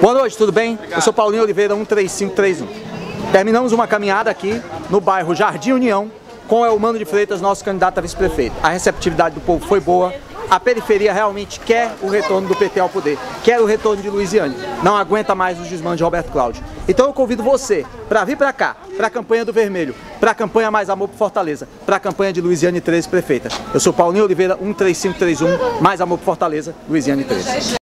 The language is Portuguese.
Boa noite, tudo bem? Eu sou Paulinho Oliveira, 13531. Terminamos uma caminhada aqui no bairro Jardim União com o Elmano de Freitas, nosso candidato a vice-prefeito. A receptividade do povo foi boa, a periferia realmente quer o retorno do PT ao poder, quer o retorno de Luiziane, não aguenta mais os desmandos de Roberto Cláudio. Então eu convido você para vir para cá, para a campanha do Vermelho, para a campanha Mais Amor por Fortaleza, para a campanha de Luiziane 13 prefeita. Eu sou Paulinho Oliveira, 13531, Mais Amor por Fortaleza, Luiziane 13.